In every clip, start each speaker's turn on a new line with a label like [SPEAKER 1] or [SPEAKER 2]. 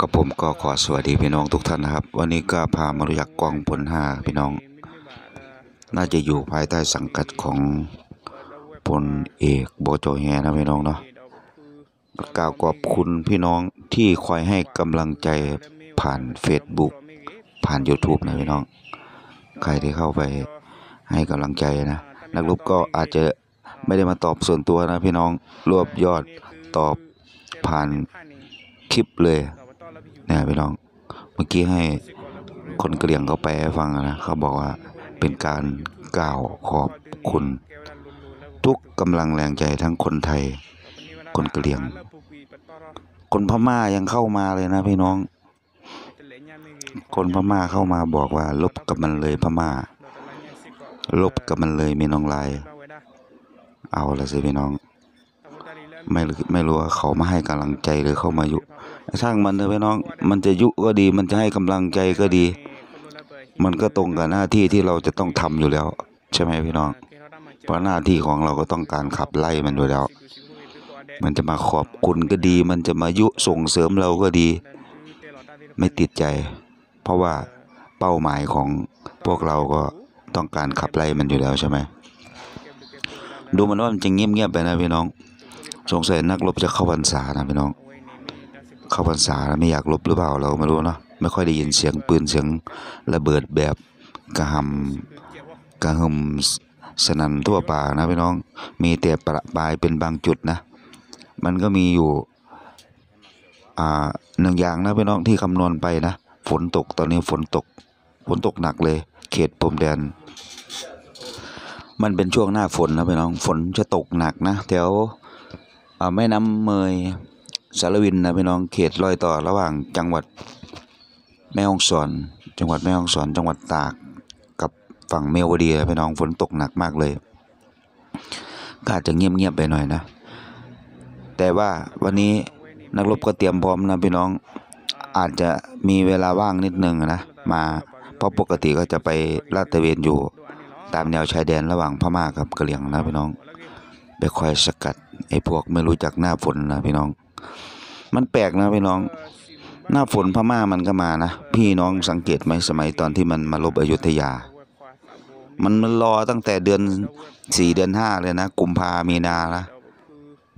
[SPEAKER 1] กับผมก็ขอสวัสดีพี่น้องทุกท่านนะครับ วันนี้ก็พามารู้จักกองพลห้าพี่น้อง น่าจะอยู่ภายใต้สังกัดของพลเอกโบโจแฮนะพี่น้องเนาะกล่าวขอบคุณพี่น้องที่คอยให้กำลังใจผ่าน Facebook ผ่าน YouTube นะพี่น้อง ใครที่เข้าไปให้กำลังใจนะ นักรบก็อาจจะไม่ได้มาตอบส่วนตัวนะพี่น้องรวบยอดตอบผ่านคลิปเลย นะพี่น้อง เมื่อกี้ให้คนกะเหรี่ยงเขาแปลฟังนะเขาบอกว่าเป็นการกล่าวขอบคุณ ทุกกำลังแรงใจทั้งคนไทย คนกะเหรี่ยง คนพม่ายังเข้ามาเลยนะพี่น้อง คนพม่าเข้ามาบอกว่า ลบกับมันเลยพม่า ลบกับมันเลยมีน้องลาย เอาละสิพี่น้อง ไม่ไม่รู้ว่าเขามาให้กำลังใจหรือเข้ามายุ ช่างมันเถอะพี่น้อง มันจะยุก็ดี มันจะให้กำลังใจก็ดี มันก็ตรงกับหน้าที่ที่เราจะต้องทำอยู่แล้ว ใช่ไหมพี่น้อง เพราะหน้าที่ของเราก็ต้องการขับไล่มันอยู่แล้ว มันจะมาขอบคุณก็ดี มันจะมายุส่งเสริมเราก็ดี ไม่ติดใจ เพราะว่าเป้าหมายของพวกเราก็ต้องการขับไล่มันอยู่แล้วใช่ไหม ดูมันว่ามันจะเงียบๆไปนะพี่น้อง สงสัยนักรบจะเข้าพรรษานะพี่น้อง เข้าพรรษาแล้วไม่อยากลบหรือเปล่าเราไม่รู้เนาะไม่ค่อยได้ยินเสียงปืนเสียงระเบิดแบบกระหำกระหึ่มสนั่นทั่วป่านะพี่น้องมีแต่ประปายเป็นบางจุดนะ มันก็มีอยู่อ่าหนึ่งอย่างนะพี่น้องที่คำนวณไปนะ ฝนตกตอนนี้ฝนตกฝนตกหนักเลย เขตพรมแดน มันเป็นช่วงหน้าฝนนะพี่น้องฝนจะตกหนักนะแถวแม่น้ำเมย สารวินนะพี่น้องเขตรอยต่อระหว่างจังหวัดแม่ฮ่องสอน จังหวัดแม่ฮ่องสอน จังหวัดตากกับฝั่งเมวดีพี่น้องฝนตกหนักมากเลยก็อาจจะเงียบๆไปหน่อยนะ แต่ว่าวันนี้นักรบก็เตรียมพร้อมนะพี่น้องอาจจะมีเวลาว่างนิดนึงนะมาเพราะปกติก็จะไปลาดตระเวนอยู่ ตามแนวชายแดนระหว่างพม่ากับกะเหรี่ยงนะพี่น้อง ไปคอยสกัดไอ้พวกไม่รู้จักหน้าฝนนะพี่น้อง มันแปลกนะพี่น้อง หน้าฝนพม่ามันก็มานะ พี่น้องสังเกตไหมสมัยตอนที่มันมาลบอยุธยา มันมันรอตั้งแต่เดือนสี่เดือนห้าเลยนะกุมภามีนานะ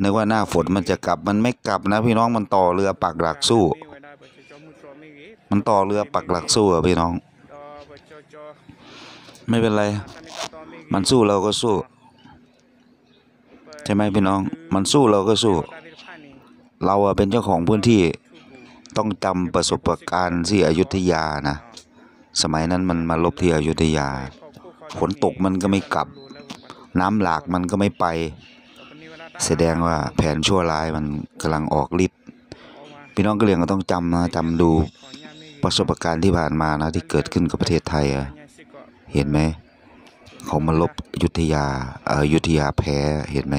[SPEAKER 1] นึกว่าหน้าฝนมันจะกลับมันไม่กลับนะ พี่น้องมันต่อเรือปักหลักสู้ มันต่อเรือปักหลักสู้อะพี่น้อง ไม่เป็นไร มันสู้เราก็สู้ ใช่ไหมพี่น้อง มันสู้เราก็สู้ เราอะเป็นเจ้าของพื้นที่ต้องจำประสบการณ์ที่อยุธยานะ สมัยนั้นมันมาลบที่อยุธยา ฝนตกมันก็ไม่กลับ น้ำหลากมันก็ไม่ไป แสดงว่าแผนชั่วร้ายมันกำลังออกฤทธิ์พี่น้องก็เรียนก็ต้องจำนะจำดูประสบการณ์ที่ผ่านมานะที่เกิดขึ้นกับประเทศไทยอะเห็นไหมเขามาลบอยุธยาเอออยุธยาแพ้เห็นไหม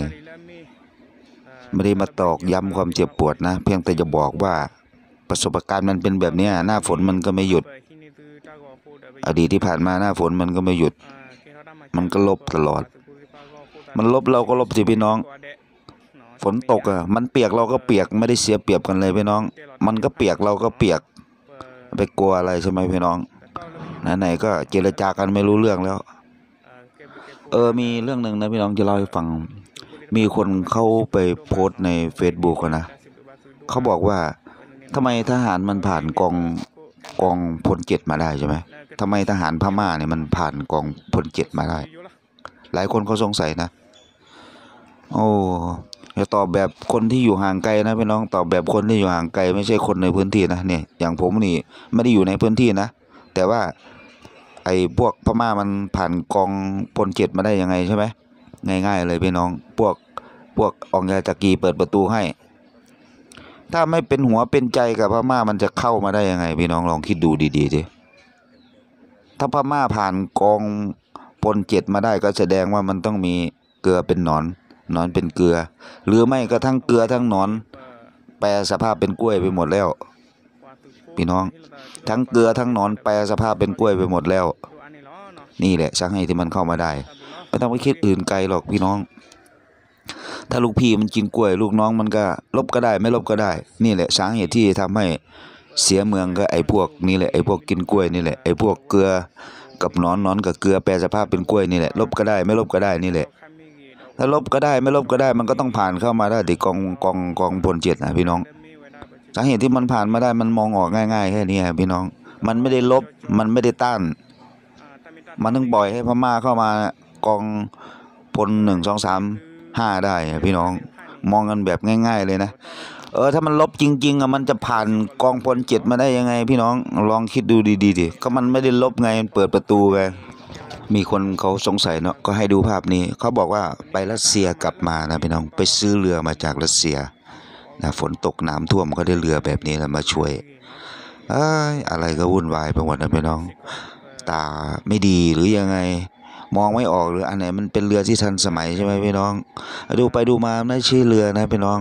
[SPEAKER 1] ไม่ได้มาตอกย้ำความเจ็บปวดนะ เพียงแต่จะบอกว่าประสบการณ์มันเป็นแบบนี้หน้าฝนมันก็ไม่หยุด อดีตที่ผ่านมาหน้าฝนมันก็ไม่หยุด มันก็ลบตลอด มันลบเราก็ลบสิพี่น้อง ฝนตกอะมันเปียกเราก็เปียกไม่ได้เสียเปรียบกันเลยพี่น้อง มันก็เปียกเราก็เปียก ไปกลัวอะไรใช่ไหมพี่น้องไหนๆก็เจรจากันไม่รู้เรื่องแล้ว เออมีเรื่องหนึ่งนะพี่น้องจะเล่าให้ฟัง มีคนเข้าไปโพสต์ใน Facebook นะ เขาบอกว่าทำไมทหารมันผ่านกองกองพลเจ็ดมาได้ใช่ไหมทำไมทหารพม่าเนี่ยมันผ่านกองพลเจ็ดมาได้ หลายคนเขาสงสัยนะ โอ้อย่าตอบแบบคนที่อยู่ห่างไกลนะพี่น้องตอบแบบคนที่อยู่ห่างไกล ไม่ใช่คนในพื้นที่นะเนี่ยอย่างผมนี่ไม่ได้อยู่ในพื้นที่นะ แต่ว่าไอ้พวกพม่ามันผ่านกองพลเจ็ดมาได้ยังไงใช่ไหม ง่ายๆเลยพี่น้อง พวกพวกองยาจักรีเปิดประตูให้ ถ้าไม่เป็นหัวเป็นใจกับพม่ามันจะเข้ามาได้ยังไง พี่น้องลองคิดดูดีๆสิถ้าพม่าผ่านกองพลเจ็ดมาได้ก็แสดงว่ามันต้องมีเกลือเป็นหนอน หนอนเป็นเกลือ หรือไม่ก็ทั้งเกลือทั้งหนอน แปลสภาพเป็นกล้วยไปหมดแล้ว พี่น้อง ทั้งเกลือทั้งหนอนแปลสภาพเป็นกล้วยไปหมดแล้ว นี่แหละช่างให้ที่มันเข้ามาได้ ไม่ต้องไปคิดอื่นไกลหรอกพี่น้อง ถ้าลูกพี่มันกินกล้วย ลูกน้องมันก็ลบก็ได้ ไม่ลบก็ได้ นี่แหละสาเหตุที่ทำให้เสียเมืองก็ไอ้พวกนี้แหละไอ้พวกกินกล้วยนี่แหละไอ้พวกเกลือกับนอนนอนกับเกลือแปลสภาพเป็นกล้วยนี่แหละลบก็ได้ ไม่ลบก็ได้นี่แหละ ถ้าลบก็ได้ไม่ลบก็ได้ มันก็ต้องผ่านเข้ามาได้ที่กองกองกองพลเจ็ดนะพี่น้องสาเหตุที่มันผ่านมาได้มันมองออกง่ายๆแค่นี้พี่น้อง มันไม่ได้ลบมันไม่ได้ต้าน มันต้องปล่อยให้พม่าเข้ามา กองพลหนึ่งสองสามห้าได้พี่น้องมองกันแบบง่าย ๆ เลยนะ เออถ้ามันลบจริง ๆอะมันจะผ่านกองพลเจ็ดมาได้ยังไง พี่น้องลองคิดดูดีๆดิก็มันไม่ได้ลบไงมันเปิดประตูไงมีคนเขาสงสัยเนาะก็ให้ดูภาพนี้เขาบอกว่าไปรัสเซียกลับมานะพี่น้องไปซื้อเรือมาจากรัสเซียนะฝนตกน้ำท่วมก็ได้เรือแบบนี้แหละมาช่วยเอ้ยอะไรก็วุ่นวายไปหมดนะพี่น้อง ตาไม่ดีหรือยังไง มองไม่ออกหรืออันไหนมันเป็นเรือที่ทันสมัยใช่ไหมพี่น้องดูไปดูมาไม่ใช่เรือนะพี่น้อง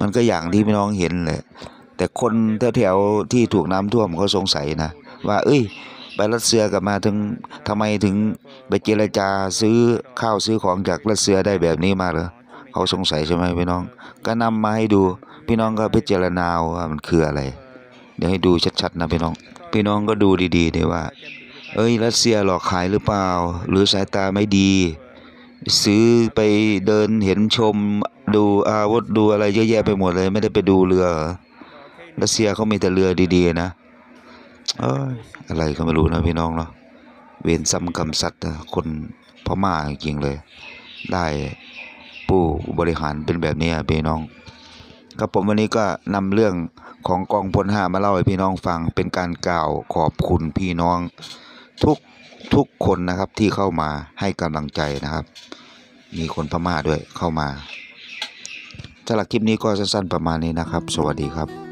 [SPEAKER 1] มันก็อย่างที่พี่น้องเห็นแหละแต่คนแถวๆที่ถูกน้ำท่วมเขาสงสัยนะว่า เอ้ยไปรัสเซียกลับมาถึงทำไมถึงไปเจรจาซื้อข้าวซื้อของจากรัสเซียได้แบบนี้มาเหรอเขาสงสัยใช่ไหมพี่น้อง ก็นำมาให้ดู พี่น้องก็พิจารณาว่ามันคืออะไร เดี๋ยวให้ดูชัดๆนะพี่น้อง พี่น้องก็ดูดีๆดีว่า เอ้ยรัสเซียหลอกขายหรือเปล่า หรือสายตาไม่ดี ซื้อไปเดินเห็นชมดูอาวุธดูอะไรเยอะแยะไปหมดเลย ไม่ได้ไปดูเรือรัสเซียเขามีแต่เรือดีๆนะเอ้ยอะไรก็ไม่รู้นะพี่น้องเนาะเวรซ้ำกรรมสัตว์คนพม่าจริงเลย ได้ผู้บริหารเป็นแบบนี้พี่น้อง ครับผมวันนี้ก็นำเรื่องของกองพลห้ามาเล่าให้พี่น้องฟังเป็นการกล่าวขอบคุณพี่น้อง ทุกทุกคนนะครับที่เข้ามาให้กำลังใจนะครับ มีคนพม่าด้วยเข้ามาสำหรับคลิปนี้ก็สั้นๆประมาณนี้นะครับ สวัสดีครับ